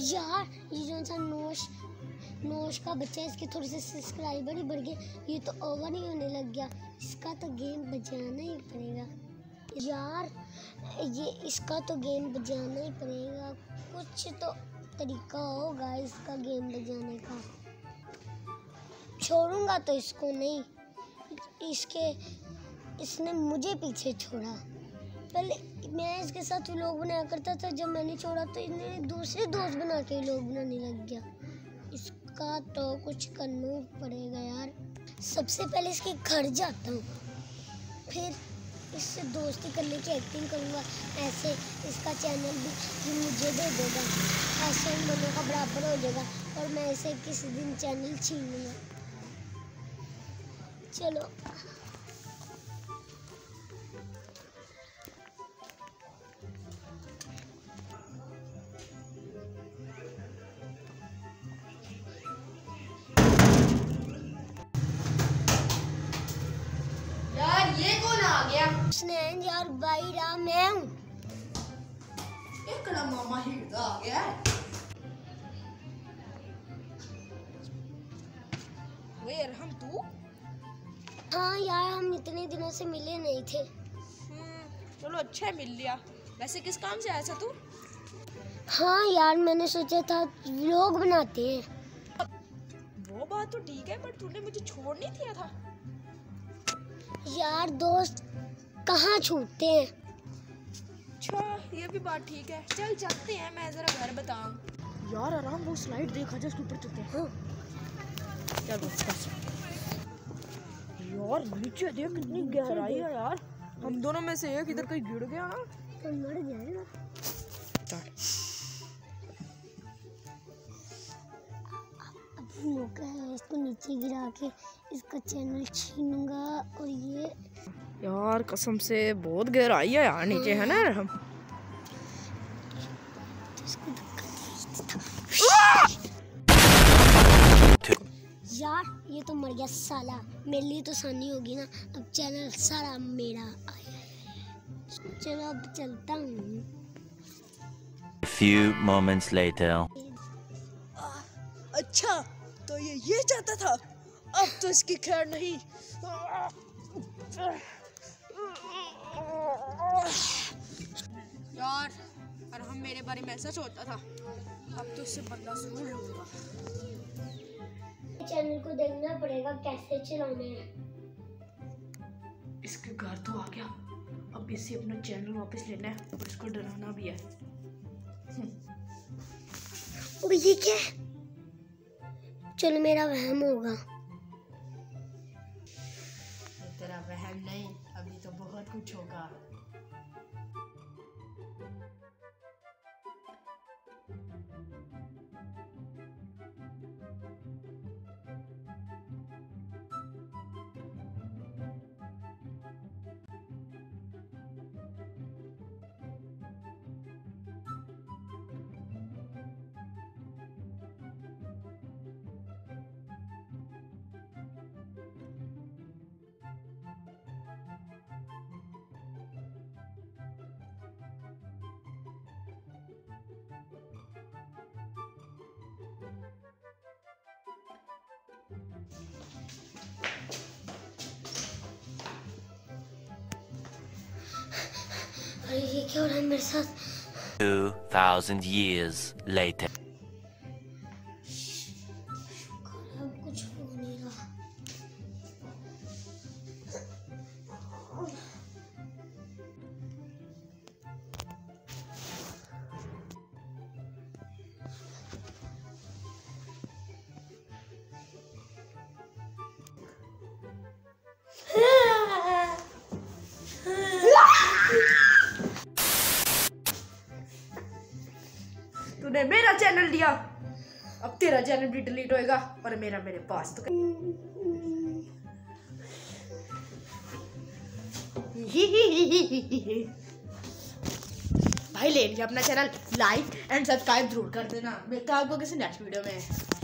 यार, ये जो सा नोश नोश का बच्चा है, इसके थोड़े से सब्सक्राइबर ही बढ़ गए। ये तो ओवर ही होने लग गया। इसका तो गेम बजाना ही पड़ेगा। यार, ये, इसका तो गेम बजाना ही पड़ेगा। कुछ तो तरीका होगा इसका गेम बजाने का। छोड़ूँगा तो इसको नहीं। इसके, इसने मुझे पीछे छोड़ा। पहले मैं इसके साथ लोग बनाया करता था, जब मैंने छोड़ा तो इसने दूसरे दोस्त बना के लोग बनाने लग गया। इसका तो कुछ करना पड़ेगा यार। सबसे पहले इसके घर जाता हूँ। फिर इससे दोस्ती करने की एक्टिंग करूँगा। ऐसे इसका चैनल भी मुझे दे देगा। ऐसे इन दोनों का बराबर हो जाएगा और मैं इसे किसी दिन चैनल छीन लूँगा। चलो। स्नैन यार भाई रहा मैं हूँ एक मामा हिड़दा आ गया वे हम तू? हाँ यार हम इतने दिनों से मिले नहीं थे। हम्म, चलो अच्छा मिल लिया। वैसे किस काम से आया था तू? हाँ यार मैंने सोचा था व्लॉग बनाते हैं। वो बात तो ठीक है पर तूने मुझे छोड़ नहीं दिया था। यार दोस्त कहाँ छूटते हैं? अच्छा ये भी बात ठीक है। चल चलते हैं मैं जरा घर बताऊँ। यार आराम वो स्लाइड देखा जा उसके ऊपर चलते हैं। हाँ। चल यार नीचे देख कितनी गहराई है यार। हम दोनों में से एक इधर कहीं गिर गया। तो मर जाएगा इसको नीचे गिरा के इसका चैनल छीनूँगा और ये यार कसम से बहुत गहराई है यार नीचे है ना हम। यार ये तो मर गया साला। मेरे लिए तो आसानी होगी ना। अब चैनल सारा मेरा। आया चलो अब चलता हूँ। Few moments later. अच्छा तो ये ये चाहता था। अब तो इसकी खैर नहीं। यार और हम मेरे बारे में ऐसा सोचता था। अब तो इससे बदला ज़रूर लूँगा। चैनल को देखना पड़ेगा कैसे चलाने हैं। इसके घर तो आ गया। अब इससे अपना चैनल वापस लेना है और इसको डराना भी है। और ये क्या? है? चलो मेरा वहम होगा। तो बहुत 2000 years later. तूने मेरा चैनल लिया अब तेरा चैनल भी डिलीट होएगा और मेरा मेरे पास तो भाई ले लिया अपना चैनल लाइक एंड सब्सक्राइब ज़रूर कर देना। मिलता है आपको किसी नेक्स्ट वीडियो में